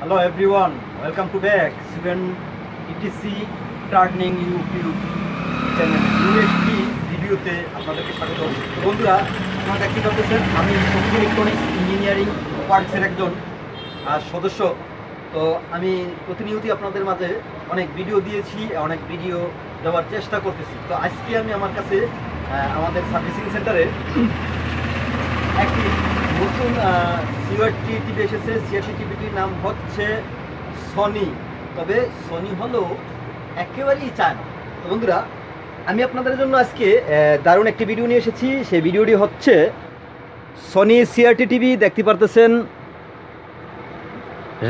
Hello everyone welcome to back seven ETC turning YouTube channel new ভিডিওতে আপনাদেরকে স্বাগত। বন্ধুরা, আপনারা দেখতে পাচ্ছেন, আমি শক্তি ইলেকট্রনিক্স ইঞ্জিনিয়ারিং ওয়ার্কসের একজন সদস্য। তো আমি প্রতিনিয়তই আপনাদের মাঝে অনেক ভিডিও দিয়েছি, অনেক ভিডিও দেওয়ার চেষ্টা করতেছি। তো আজকে আমি আমার কাছে আমাদের সার্ভিসিং সেন্টারে একটি নতুন সিওয়ারটি টিভি এসেছে। সিআরটি টিভিটির নাম হচ্ছে সনি। তবে সনি হলো একেবারেই চায় না বন্ধুরা, আমি আপনাদের জন্য আজকে দারুণ একটি ভিডিও নিয়ে এসেছি। সেই ভিডিওটি হচ্ছে সনি সিআরটি টিভি। দেখতে পারতেছেন,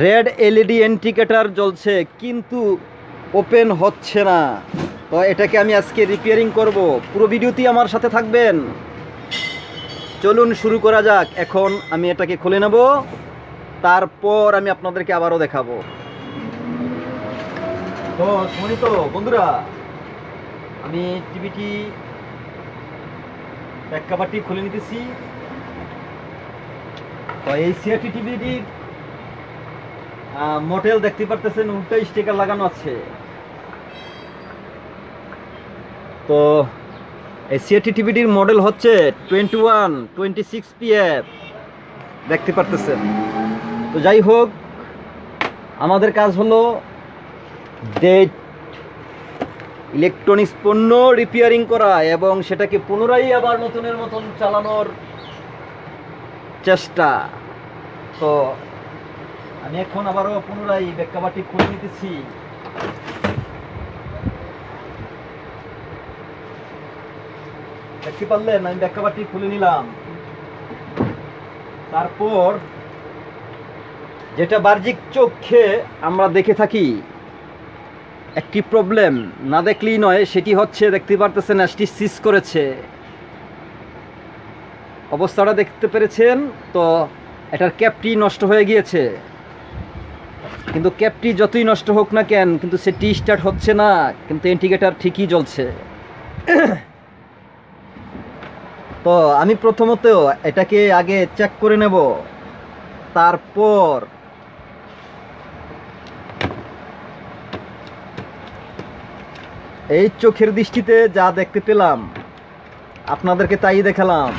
রেড এলইডি এন্টিকেটার জ্বলছে, কিন্তু ওপেন হচ্ছে না। তো এটাকে আমি আজকে রিপেয়ারিং করব। পুরো ভিডিওটি আমার সাথে থাকবেন। চলুন শুরু করা যাক। এখন আমি এটাকে খুলে নেব। তারপর আমি আপনাদেরকে আবারও দেখাবো। তো শুনি তো বন্ধুরা, আমি টিভিটি এক কাভারটি খুলে নিতেছি। তো, এই সিআরটি টিভিটির মডেল দেখতে পারতেছেন, উল্টা স্টিকার লাগানো আছে। তো এই সিএটি টিভিটির মডেল হচ্ছে twenty one twenty six PF দেখতে পারতেছেন? তো যাই হোক, আমাদের কাজ হলো ডেট ইলেকট্রনিক্স পণ্য রিপেয়ারিং করা এবং সেটাকে পুনরায় আবার নতুনের মতন চালানোর চেষ্টা। তো আমি এখন আবারও পুনরায় বেকাবাটি খুলে নিতেছি। দেখতে পারলেন? আমি ব্যাখ্যাবাটি খুলে নিলাম। তারপর যেটা বাহ্যিক চোখে আমরা দেখে থাকি, একটি প্রবলেম না দেখলেই নয়, সেটি হচ্ছে, দেখতে পারতেছেন এসটি সিস করেছে। অবস্থাটা দেখতে পেরেছেন, তো এটার ক্যাপটি নষ্ট হয়ে গিয়েছে। কিন্তু ক্যাপটি যতই নষ্ট হোক না কেন, কিন্তু সেটি স্টার্ট হচ্ছে না, কিন্তু ইন্ডিকেটার ঠিকই জ্বলছে। তো আমি প্রথমত এটাকে আগে চেক করে নেব। তারপর এই চোখের দৃষ্টিতে যা দেখতে পেলাম, আপনাদেরকে তাই দেখালাম।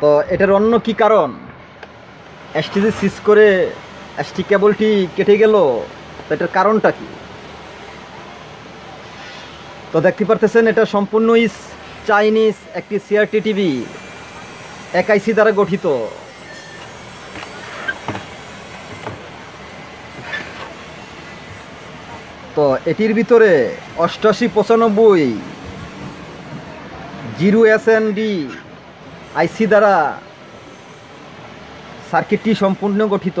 তো এটার অন্য কি কারণ? এসটি যে সিস করে এসটি কেবলটি কেটে গেল, তো এটার কারণটা কি? তো দেখতে পারতেছেন, এটা সম্পূর্ণ ইস চাইনিজ একটি সিআরটি টিভি একাইসি দ্বারা গঠিত। তো এটির ভিতরে অষ্টাশি পঁচানব্বই zero S N D IC দ্বারা সার্কিটটি সম্পূর্ণ গঠিত।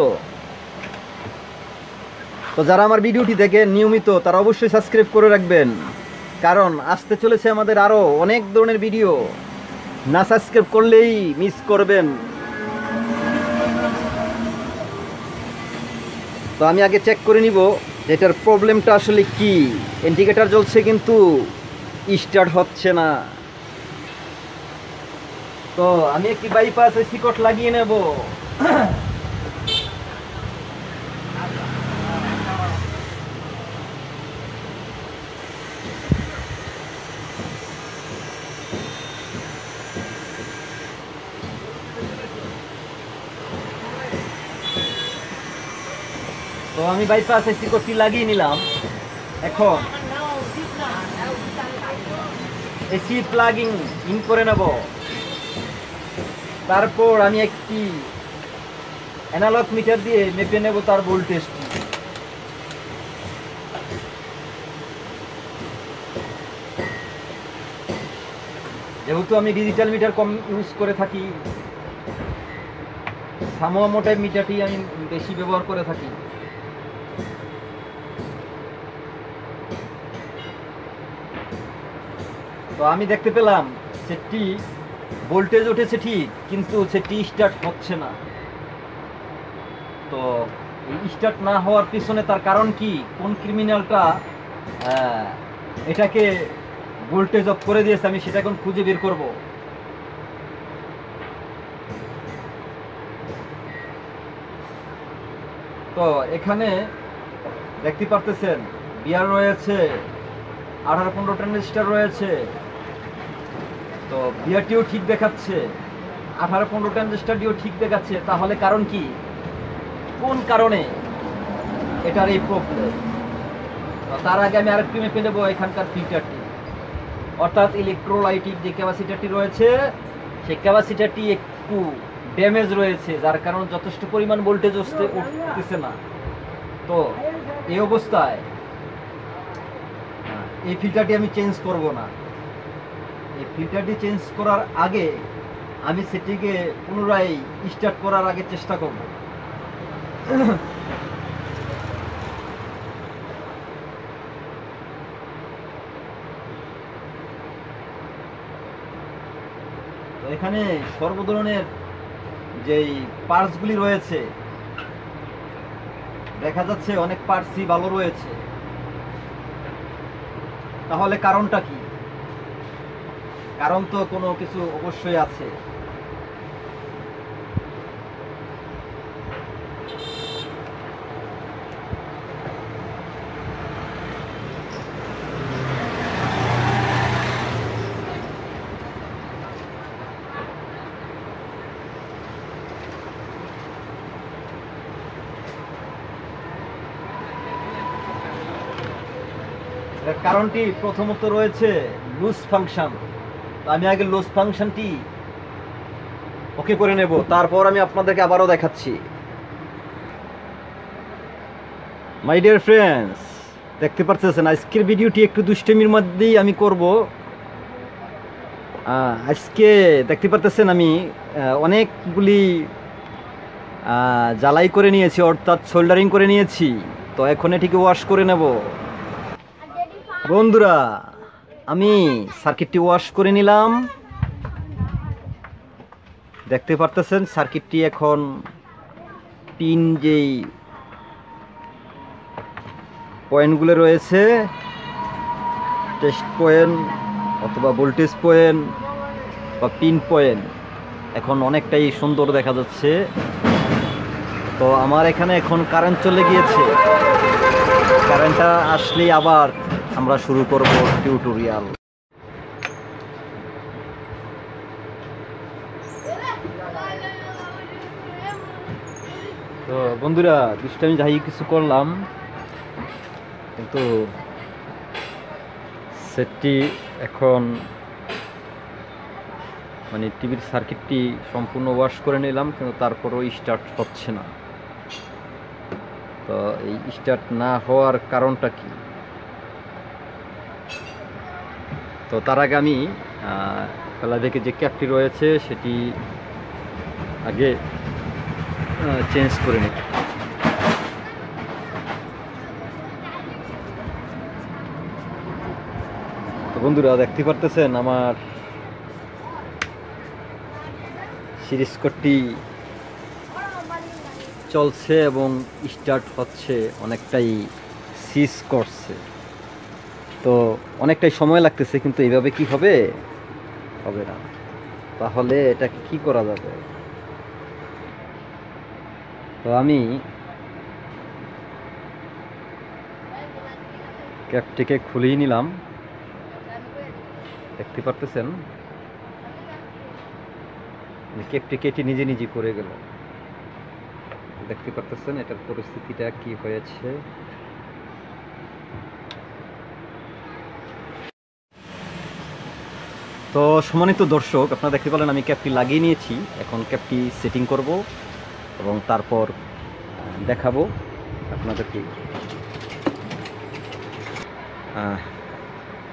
তো যারা আমার ভিডিওটি দেখে নিয়মিত, তারা অবশ্যই সাবস্ক্রাইব করে রাখবেন। কারণ আসতে চলেছে আমাদের আরও অনেক ধরনের ভিডিও না সাবস্ক্রাইব করলেই মিস করবেন। তো আমি আগে চেক করে নিব যে এটার প্রবলেমটা আসলে কি। ইন্ডিকেটার জ্বলছে কিন্তু স্টার্ট হচ্ছে না। তো আমি একটি বাইপাসে সিকট লাগিয়ে নেব। আমি বাইপাস এসি করতে লাগিয়ে নিলাম। এখন এসি প্লাগিং ইন করে নেব। তারপর আমি একটি অ্যানালগ মিটার দিয়ে মেপে নেব তার ভোল্টেজটি যেহেতু আমি ডিজিটাল মিটার কম ইউজ করে থাকি সামোয়া মোটাই মিটারটি আমি বেশি ব্যবহার করে থাকি। তো আমি দেখতে পেলাম সেটি ভোল্টেজ উঠেছে ঠিক, কিন্তু সেটি স্টার্ট হচ্ছে না। তো স্টার্ট না হওয়ার পিছনে তার কারণ কি? কোন ক্রিমিনালটা এটাকে ভোল্টেজ অফ করে দিয়েছে, আমি সেটা এখন খুঁজে বের করব। তো এখানে দেখতে পারতেছেন বিয়ার রয়েছে, আঠারো পনেরো ট্রানজিস্টার রয়েছে। তো বিয়ারটিও ঠিক দেখাচ্ছে, আঠারো পনেরো ট্রানজিস্টারটিও ঠিক দেখাচ্ছে, তাহলে কারণ কি? কোন কারণে এটার এই প্রবলেম তার আগে আমি আরেকটু মেপে নেব এখানকার ফিল্টারটি অর্থাৎ ইলেকট্রোলাইটিক যে ক্যাপাসিটারটি রয়েছে, সেই ক্যাপাসিটারটি একটু ড্যামেজ রয়েছে, যার কারণে যথেষ্ট পরিমাণ ভোল্টেজ উঠতে উঠতেছে না। তো এই অবস্থায়, এই ফিল্টারটি আমি চেঞ্জ করব না। এই ফিল্টারটি চেঞ্জ করার আগে আমি সেটিকে পুনরায় স্টার্ট করার আগে চেষ্টা করব। এখানে সর্ব ধরনের যেই পার্টসগুলি রয়েছে দেখা যাচ্ছে অনেক পার্সি ভালো রয়েছে। তাহলে কারণটা কি? কারণ তো কোনো কিছু অবশ্যই আছে। কারণটি প্রথমত রয়েছে লুজ ফাংশন আমি আগে লুজ ফাংশনটি ওকে করে নেব, তারপর আমি আপনাদেরকে আবারও দেখাচ্ছি। মাই ডিয়ার ফ্রেন্ডস দেখতে পারতেছেন, আজকের ভিডিওটি একটু দুষ্টেমির মধ্যেই আমি করব। আজকে দেখতে পারতেছেন আমি অনেকগুলি জ্বালাই করে নিয়েছি, অর্থাৎ সোল্ডারিং করে নিয়েছি। তো এখন এটিকে ওয়াশ করে নেব। বন্ধুরা, আমি সার্কিটটি ওয়াশ করে নিলাম। দেখতে পারতেছেন, সার্কিটটি এখন পিন যেই পয়েন্টগুলো রয়েছে টেস্ট পয়েন্ট অথবা ভোল্টেজ পয়েন্ট বা পিন পয়েন্ট, এখন অনেকটাই সুন্দর দেখা যাচ্ছে। তো আমার এখানে এখন কারেন্ট চলে গিয়েছে। কারেন্টটা আসলেই আবার আমরা শুরু করব টিউটোরিয়াল। তো বন্ধুরা দুষ্টামি যাই কিছু করলাম, কিন্তু সেটটি এখন মানে টিভির সার্কিটটি সম্পূর্ণ ওয়াশ করে নিলাম, কিন্তু তারপরও স্টার্ট হচ্ছে না। তো এই স্টার্ট না হওয়ার কারণটা কি? তো তার আগে আমি পেলা থেকে যে ক্যাপটি রয়েছে সেটি আগে চেঞ্জ করে নিই। তো বন্ধুরা, দেখতে পারতেছেন আমার সিরিজ কোডটি চলছে এবং স্টার্ট হচ্ছে, অনেকটাই সিজ করছে। তো অনেকটাই সময় লাগতেছে, কিন্তু এইভাবে কি হবে? হবে না। তাহলে এটা কি করা যাবে? তো আমি ক্যাপটিকে খুলেই নিলাম। দেখতে পারতেছেন? ক্যাপটিকে কেটে নিজে নিজে করে গেল। দেখতে পারতেছেন এটার পরিস্থিতিটা কি হয়েছে? তো সম্মানিত দর্শক আপনারা দেখতে পেলেন আমি ক্যাপটি লাগিয়ে নিয়েছি। এখন ক্যাপটি সেটিং করব এবং তারপর দেখাবো আপনাদেরকে।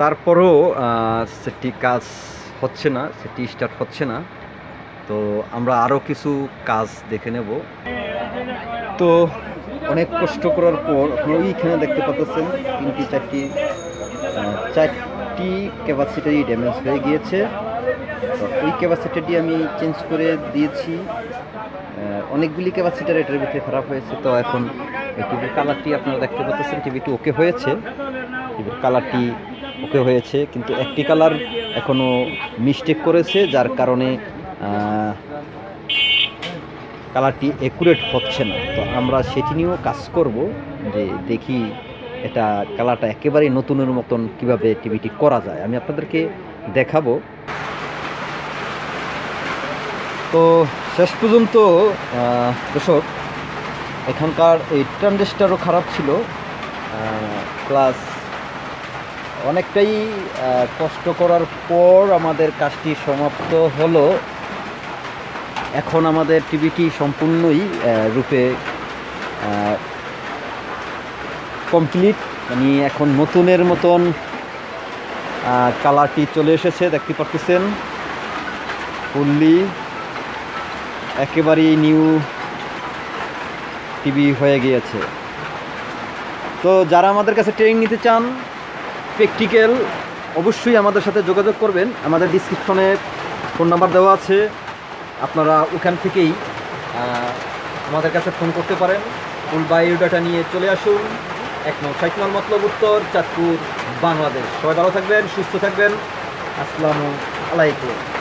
তারপরও সেটি কাজ হচ্ছে না সেটি স্টার্ট হচ্ছে না। তো আমরা আরও কিছু কাজ দেখে নেব। তো অনেক কষ্ট করার পর আপনারা ওইখানে দেখতে পাচ্ছেন তিনটি চারটি আহ, চারটি ক্যাপাসিটারই ড্যামেজ হয়ে গিয়েছে। তো ওই ক্যাপাসিটারটি আমি চেঞ্জ করে দিয়েছি। অনেকগুলি ক্যাপাসিটার এটার ভিতরে খারাপ হয়েছে। তো এখন টিভির কালারটি আপনারা দেখতে পাচ্ছেন টিভিটি ওকে হয়েছে। টিভির কালারটি ওকে হয়েছে, কিন্তু একটি কালার এখনও মিস্টেক করেছে, যার কারণে কালারটি একুরেট হচ্ছে না। তো আমরা সেটি নিয়েও কাজ করব, যে দেখি এটা কালারটা একেবারেই নতুনের মতন কীভাবে টিভিটি করা যায়, আমি আপনাদেরকে দেখাবো। তো শেষ পর্যন্ত দর্শক, এখানকার এই ট্রানজিস্টারও খারাপ ছিল প্লাস অনেকটাই কষ্ট করার পর আমাদের কাজটি সমাপ্ত হলো। এখন আমাদের টিভিটি সম্পূর্ণই রূপে কমপ্লিট মানে এখন নতুনের মতন কালারটি চলে এসেছে, দেখতে পাচ্ছেন ফুললি, একেবারেই নিউ টিভি হয়ে গিয়েছে। তো যারা আমাদের কাছে ট্রেনিং নিতে চান প্র্যাকটিক্যাল অবশ্যই আমাদের সাথে যোগাযোগ করবেন। আমাদের ডিসক্রিপশনে ফোন নাম্বার দেওয়া আছে। আপনারা ওখান থেকেই আমাদের কাছে ফোন করতে পারেন। ফুল বায়োডাটা নিয়ে চলে আসুন। এক নং নং মতলব উত্তর চাঁদপুর বাংলাদেশ। সবাই ভালো থাকবেন সুস্থ থাকবেন। আসসালামু আলাইকুম।